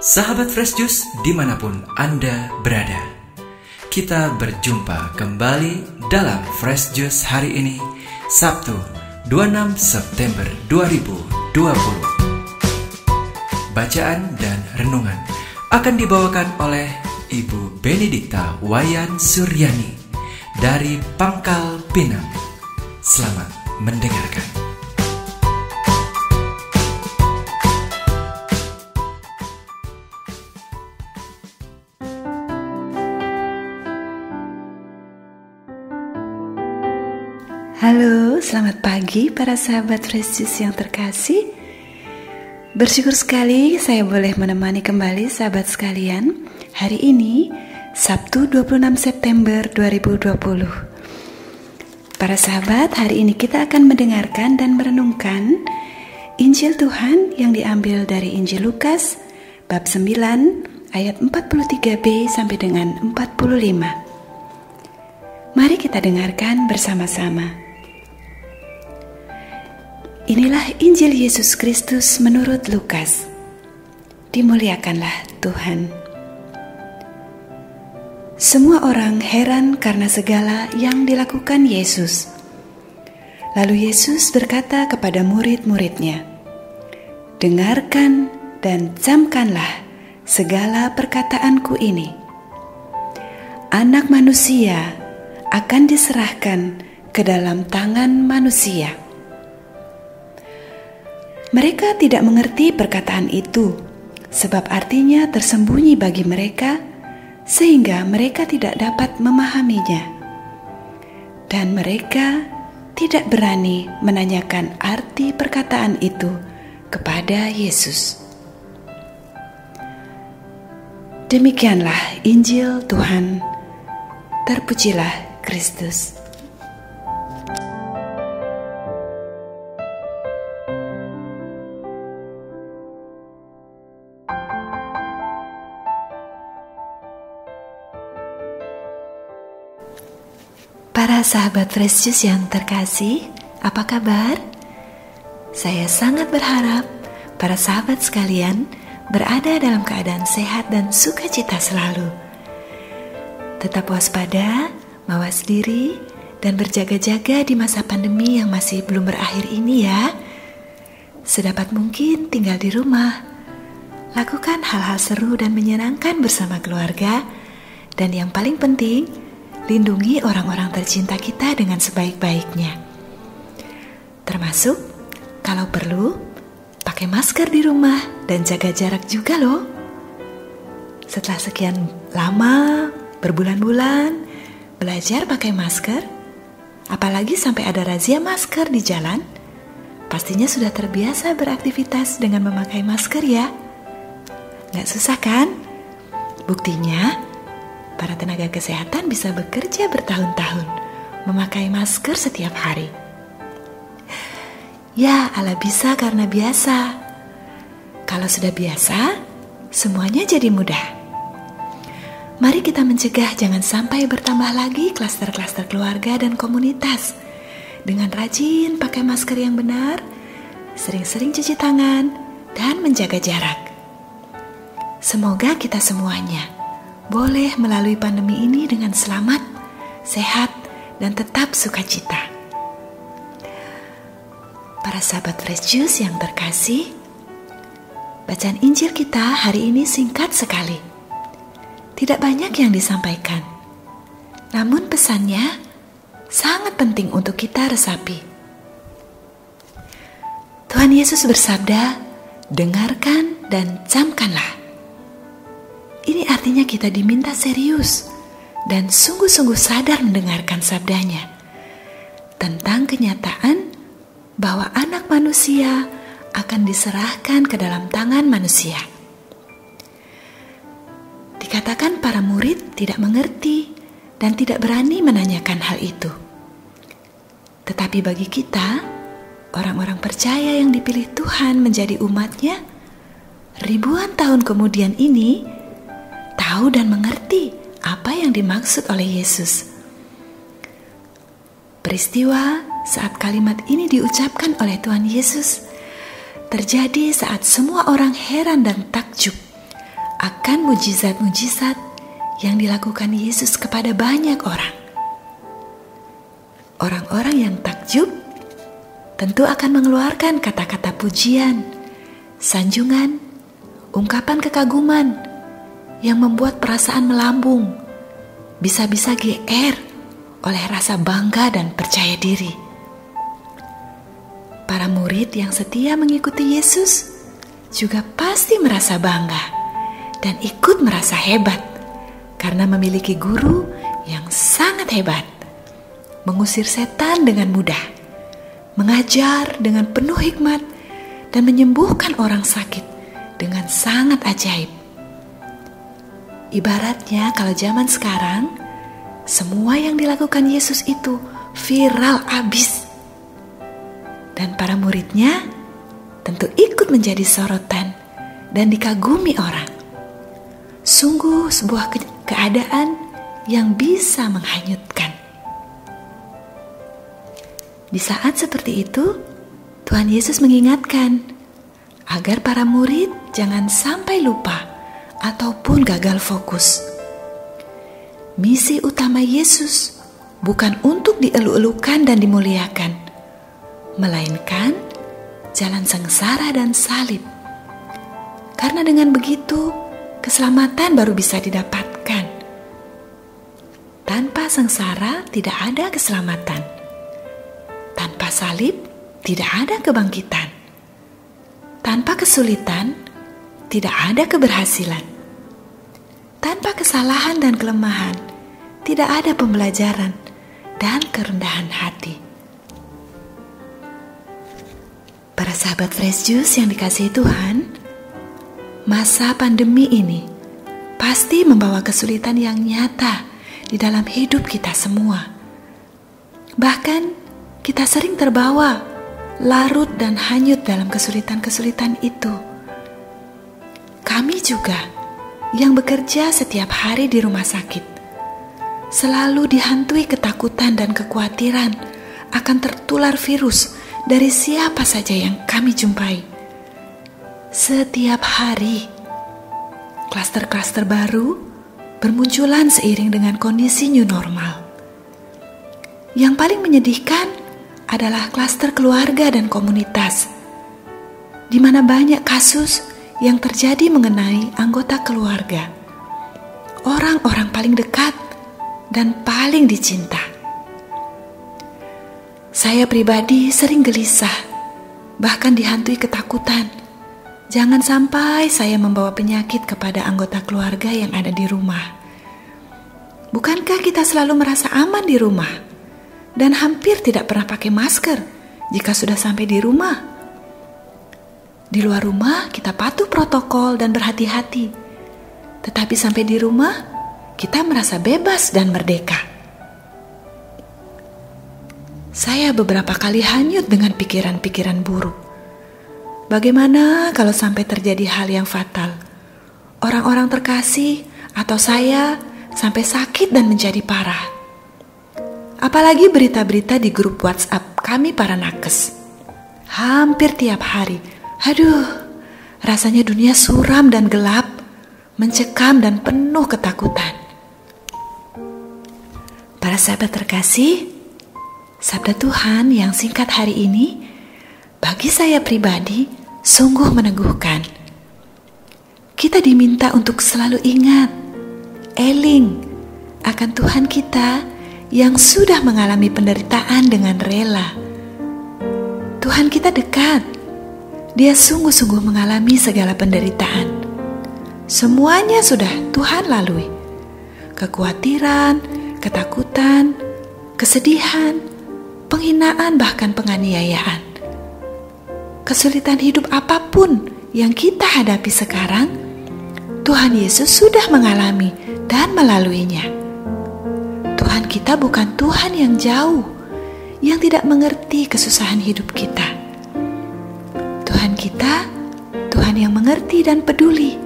Sahabat Fresh Juice di mana pun Anda berada. Kita berjumpa kembali dalam Fresh Juice hari ini Sabtu 26 September 2020 Bacaan dan renungan akan dibawakan oleh Ibu Benedikta Wayan Suryani dari Pangkal Pinang. Selamat mendengarkan pagi para sahabat Fresh Juice yang terkasih. Bersyukur sekali saya boleh menemani kembali sahabat sekalian hari ini Sabtu 26 September 2020. Para sahabat, hari ini kita akan mendengarkan dan merenungkan Injil Tuhan yang diambil dari Injil Lukas bab 9 ayat 43b sampai dengan 45. Mari kita dengarkan bersama-sama. Inilah Injil Yesus Kristus menurut Lukas. Dimuliakanlah Tuhan. Semua orang heran karena segala yang dilakukan Yesus. Lalu Yesus berkata kepada murid-muridnya, "Dengarkan dan camkanlah segala perkataanku ini. Anak manusia akan diserahkan ke dalam tangan manusia." Mereka tidak mengerti perkataan itu, sebab artinya tersembunyi bagi mereka, sehingga mereka tidak dapat memahaminya, dan mereka tidak berani menanyakan arti perkataan itu kepada Yesus. Demikianlah Injil Tuhan. Terpujilah Kristus. Sahabat Fresh Juice yang terkasih, apa kabar? Saya sangat berharap para sahabat sekalian berada dalam keadaan sehat dan sukacita selalu. Tetap waspada, mawas diri, dan berjaga-jaga di masa pandemi yang masih belum berakhir ini ya. Sedapat mungkin tinggal di rumah. Lakukan hal-hal seru dan menyenangkan bersama keluarga. Dan yang paling penting, lindungi orang-orang tercinta kita dengan sebaik-baiknya. Termasuk kalau perlu pakai masker di rumah dan jaga jarak juga loh. Setelah sekian lama, berbulan-bulan belajar pakai masker, apalagi sampai ada razia masker di jalan, pastinya sudah terbiasa beraktivitas dengan memakai masker ya. Gak susah kan? Buktinya, para tenaga kesehatan bisa bekerja bertahun-tahun memakai masker setiap hari. Ya, ala bisa karena biasa. Kalau sudah biasa, semuanya jadi mudah. Mari kita mencegah jangan sampai bertambah lagi klaster-klaster keluarga dan komunitas. Dengan rajin pakai masker yang benar, sering-sering cuci tangan, dan menjaga jarak. Semoga kita semuanya boleh melalui pandemi ini dengan selamat, sehat, dan tetap sukacita. Para sahabat Fresh Juice yang terkasih, bacaan Injil kita hari ini singkat sekali. Tidak banyak yang disampaikan, namun pesannya sangat penting untuk kita resapi. Tuhan Yesus bersabda, "Dengarkan dan camkanlah." Ini artinya kita diminta serius dan sungguh-sungguh sadar mendengarkan sabdanya tentang kenyataan bahwa anak manusia akan diserahkan ke dalam tangan manusia. Dikatakan para murid tidak mengerti dan tidak berani menanyakan hal itu. Tetapi bagi kita, orang-orang percaya yang dipilih Tuhan menjadi umatnya, ribuan tahun kemudian ini, tahu dan mengerti apa yang dimaksud oleh Yesus. Peristiwa saat kalimat ini diucapkan oleh Tuhan Yesus terjadi saat semua orang heran dan takjub akan mujizat-mujizat yang dilakukan Yesus kepada banyak orang. Orang-orang yang takjub tentu akan mengeluarkan kata-kata pujian, sanjungan, ungkapan kekaguman yang membuat perasaan melambung, bisa-bisa GR oleh rasa bangga dan percaya diri. Para murid yang setia mengikuti Yesus juga pasti merasa bangga dan ikut merasa hebat karena memiliki guru yang sangat hebat, mengusir setan dengan mudah, mengajar dengan penuh hikmat, dan menyembuhkan orang sakit dengan sangat ajaib. Ibaratnya, kalau zaman sekarang semua yang dilakukan Yesus itu viral abis, dan para muridnya tentu ikut menjadi sorotan dan dikagumi orang. Sungguh, sebuah ke keadaan yang bisa menghanyutkan. Di saat seperti itu, Tuhan Yesus mengingatkan agar para murid jangan sampai lupa ataupun gagal fokus. Misi utama Yesus bukan untuk dielu-elukan dan dimuliakan, melainkan jalan sengsara dan salib. Karena dengan begitu, keselamatan baru bisa didapatkan. Tanpa sengsara tidak ada keselamatan. Tanpa salib tidak ada kebangkitan. Tanpa kesulitan tidak ada keberhasilan. Tanpa kesalahan dan kelemahan tidak ada pembelajaran dan kerendahan hati. Para sahabat Fresh Juice yang dikasihi Tuhan, masa pandemi ini pasti membawa kesulitan yang nyata di dalam hidup kita semua. Bahkan kita sering terbawa larut dan hanyut dalam kesulitan-kesulitan itu. Kami juga yang bekerja setiap hari di rumah sakit selalu dihantui ketakutan dan kekhawatiran akan tertular virus dari siapa saja yang kami jumpai. Setiap hari, klaster-klaster baru bermunculan seiring dengan kondisi new normal. Yang paling menyedihkan adalah klaster keluarga dan komunitas, di mana banyak kasus yang terjadi mengenai anggota keluarga, orang-orang paling dekat dan paling dicinta. Saya pribadi sering gelisah, bahkan dihantui ketakutan Jangan sampai saya membawa penyakit kepada anggota keluarga yang ada di rumah. Bukankah kita selalu merasa aman di rumah dan hampir tidak pernah pakai masker jika sudah sampai di rumah? Di luar rumah, kita patuh protokol dan berhati-hati, tetapi sampai di rumah, kita merasa bebas dan merdeka. Saya beberapa kali hanyut dengan pikiran-pikiran buruk Bagaimana kalau sampai terjadi hal yang fatal? Orang-orang terkasih atau saya sampai sakit dan menjadi parah. Apalagi berita-berita di grup WhatsApp kami para nakes. Hampir tiap hari. Aduh, rasanya dunia suram dan gelap, mencekam dan penuh ketakutan. Para sahabat terkasih, sabda Tuhan yang singkat hari ini bagi saya pribadi sungguh meneguhkan. Kita diminta untuk selalu ingat, eling akan Tuhan kita yang sudah mengalami penderitaan dengan rela. Tuhan kita dekat, Dia sungguh-sungguh mengalami segala penderitaan. Semuanya sudah Tuhan lalui. Kekhawatiran, ketakutan, kesedihan, penghinaan bahkan penganiayaan kesulitan hidup apa pun yang kita hadapi sekarang, Tuhan Yesus sudah mengalami dan melaluinya. Tuhan kita bukan Tuhan yang jauh, yang tidak mengerti kesusahan hidup kita. Tuhan kita, Tuhan yang mengerti dan peduli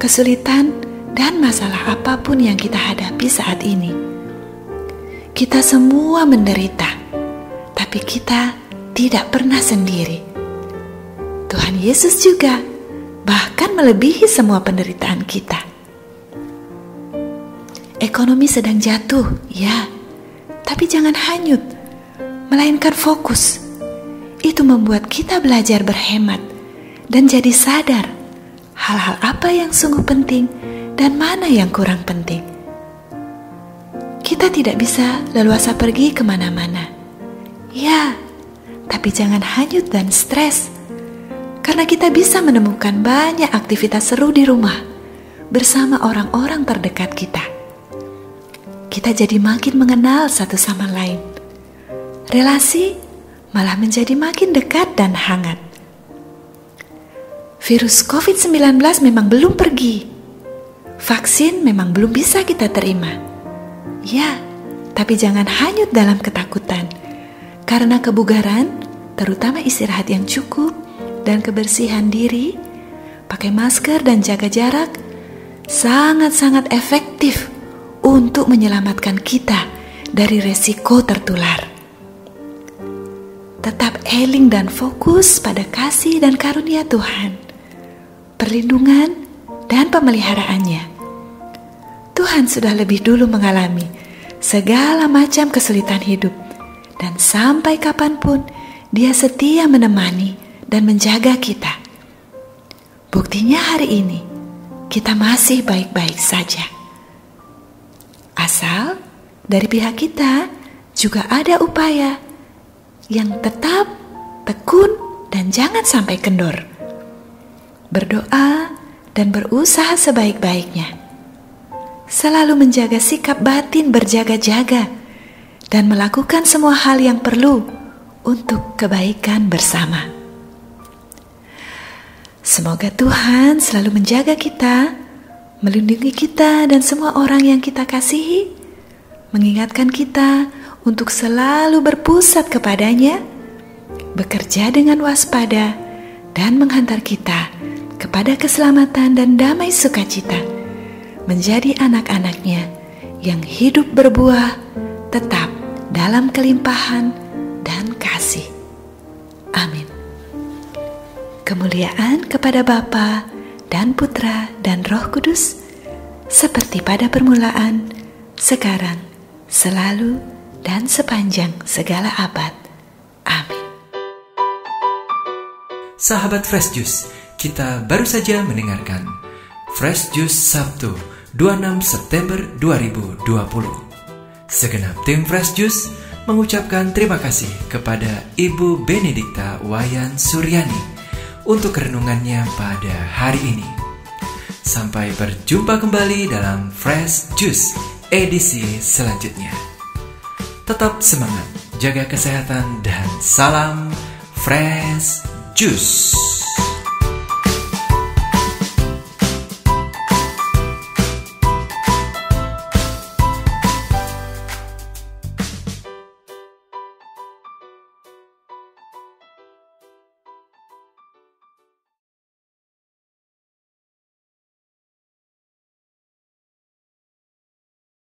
kesulitan dan masalah apa pun yang kita hadapi saat ini. Kita semua menderita, tapi kita tidak pernah sendiri Tuhan Yesus juga bahkan melebihi semua penderitaan kita. Ekonomi sedang jatuh, ya, tapi jangan hanyut, melainkan fokus. Itu membuat kita belajar berhemat dan jadi sadar hal-hal apa yang sungguh penting dan mana yang kurang penting. Kita tidak bisa leluasa pergi ke mana-mana. Ya, tapi jangan hanyut dan stres karena kita bisa menemukan banyak aktivitas seru di rumah bersama orang-orang terdekat kita. Kita jadi makin mengenal satu sama lain. Relasi malah menjadi makin dekat dan hangat. Virus COVID-19 memang belum pergi. Vaksin memang belum bisa kita terima. Ya, tapi jangan hanyut dalam ketakutan. Karena kebugaran, terutama istirahat yang cukup, dan kebersihan diri, pakai masker dan jaga jarak, sangat-sangat efektif untuk menyelamatkan kita dari resiko tertular. Tetap eling dan fokus pada kasih dan karunia Tuhan, perlindungan dan pemeliharaannya. Tuhan sudah lebih dulu mengalami segala macam kesulitan hidup, dan sampai kapan pun Dia setia menemani dan menjaga kita. Buktinya hari ini kita masih baik-baik saja. Asal dari pihak kita juga ada upaya yang tetap tekun dan jangan sampai kendor. Berdoa dan berusaha sebaik-baiknya. Selalu menjaga sikap batin berjaga-jaga dan melakukan semua hal yang perlu untuk kebaikan bersama. Semoga Tuhan selalu menjaga kita, melindungi kita dan semua orang yang kita kasihi, mengingatkan kita untuk selalu berpusat kepadanya, bekerja dengan waspada, dan menghantar kita kepada keselamatan dan damai sukacita, menjadi anak-anaknya yang hidup berbuah tetap dalam kelimpahan dan kasih. Amin. Kemuliaan kepada Bapa dan Putra dan Roh Kudus, seperti pada permulaan, sekarang, selalu, dan sepanjang segala abad. Amin. Sahabat Fresh Juice, kita baru saja mendengarkan Fresh Juice Sabtu 26 September 2020. Segenap tim Fresh Juice mengucapkan terima kasih kepada Ibu Benedikta Wayan Suryani untuk renungannya pada hari ini. Sampai berjumpa kembali dalam Fresh Juice edisi selanjutnya. Tetap semangat, jaga kesehatan, dan salam Fresh Juice.